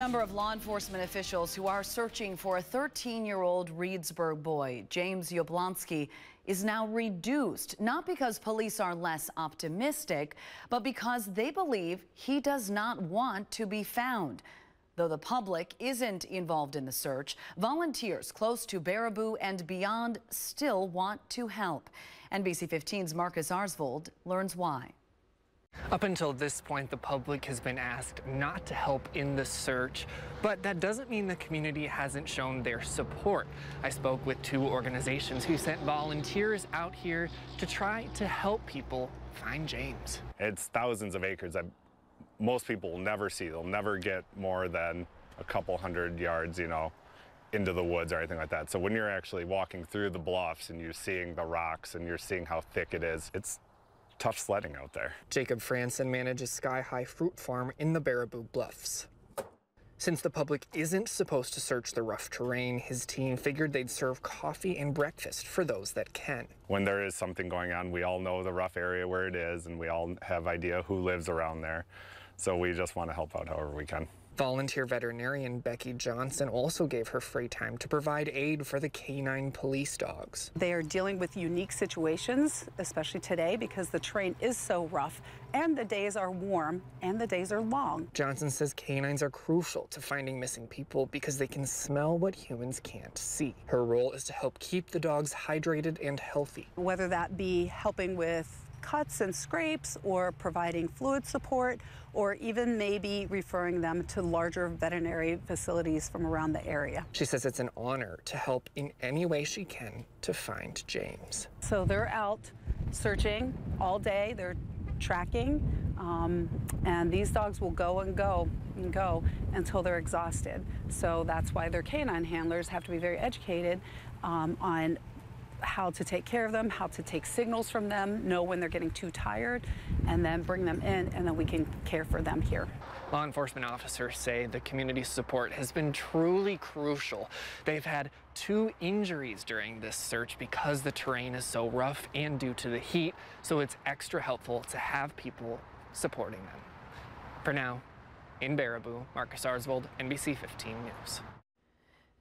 number of law enforcement officials who are searching for a 13-year-old Reedsburg boy, James Yoblonski, is now reduced, not because police are less optimistic, but because they believe he does not want to be found. Though the public isn't involved in the search, volunteers close to Baraboo and beyond still want to help. NBC 15's Marcus Arsvold learns why. Up until this point, the public has been asked not to help in the search, but that doesn't mean the community hasn't shown their support. I spoke with two organizations who sent volunteers out here to try to help people find James. It's thousands of acres that most people will never see. They'll never get more than a couple hundred yards, you know, into the woods or anything like that. So when you're actually walking through the bluffs and you're seeing the rocks and you're seeing how thick it is, it's tough sledding out there. Jacob Franson manages Sky High Fruit Farm in the Baraboo Bluffs. Since the public isn't supposed to search the rough terrain, his team figured they'd serve coffee and breakfast for those that can. When there is something going on, we all know the rough area where it is, and we all have idea who lives around there. So we just want to help out however we can. Volunteer veterinarian Becky Johnson also gave her free time to provide aid for the canine police dogs. They are dealing with unique situations, especially today because the train is so rough and the days are warm and the days are long. Johnson says canines are crucial to finding missing people because they can smell what humans can't see. Her role is to help keep the dogs hydrated and healthy. Whether that be helping with cuts and scrapes or providing fluid support or even maybe referring them to larger veterinary facilities from around the area. She says it's an honor to help in any way she can to find James. So they're out searching all day. They're tracking, um, and these dogs will go and go and go until they're exhausted. So that's why their canine handlers have to be very educated um, on how to take care of them, how to take signals from them, know when they're getting too tired, and then bring them in, and then we can care for them here. Law enforcement officers say the community support has been truly crucial. They've had two injuries during this search because the terrain is so rough and due to the heat, so it's extra helpful to have people supporting them. For now, in Baraboo, Marcus Arsvold, NBC 15 News.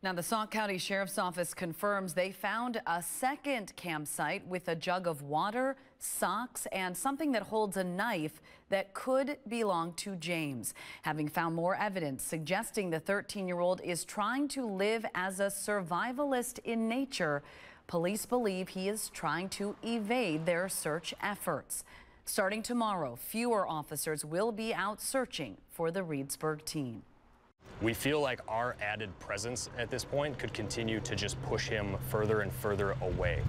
Now, the Sauk County Sheriff's Office confirms they found a second campsite with a jug of water, socks, and something that holds a knife that could belong to James. Having found more evidence suggesting the 13-year-old is trying to live as a survivalist in nature, police believe he is trying to evade their search efforts. Starting tomorrow, fewer officers will be out searching for the Reedsburg teen. We feel like our added presence at this point could continue to just push him further and further away.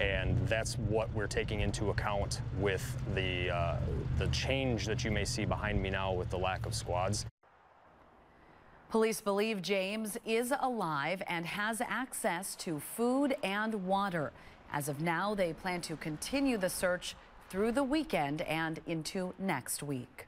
And that's what we're taking into account with the, uh, the change that you may see behind me now with the lack of squads. Police believe James is alive and has access to food and water. As of now, they plan to continue the search through the weekend and into next week.